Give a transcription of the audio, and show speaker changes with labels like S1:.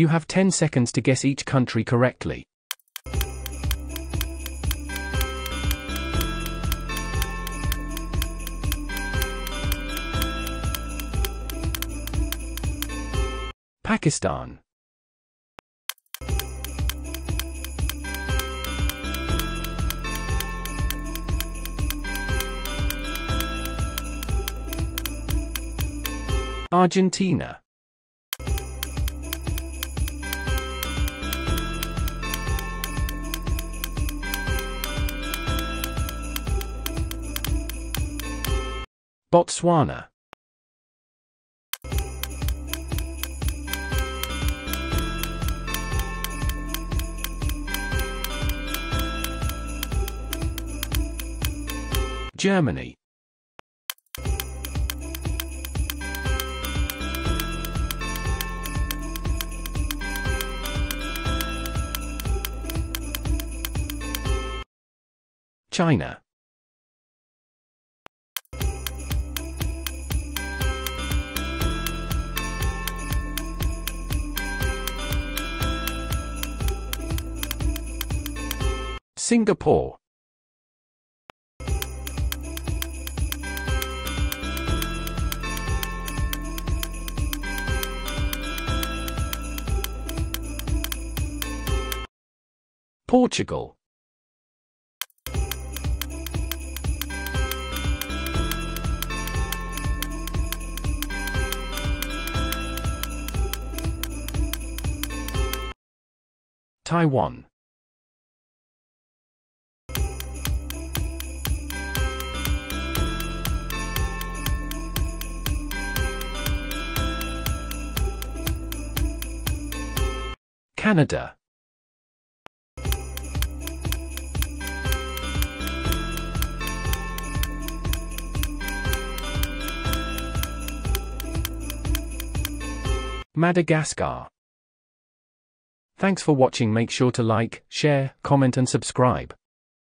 S1: You have 10 seconds to guess each country correctly. Pakistan Argentina Botswana. Germany. China Singapore. Portugal. Taiwan Canada. Madagascar. Thanks for watching. Make sure to like, share, comment and subscribe.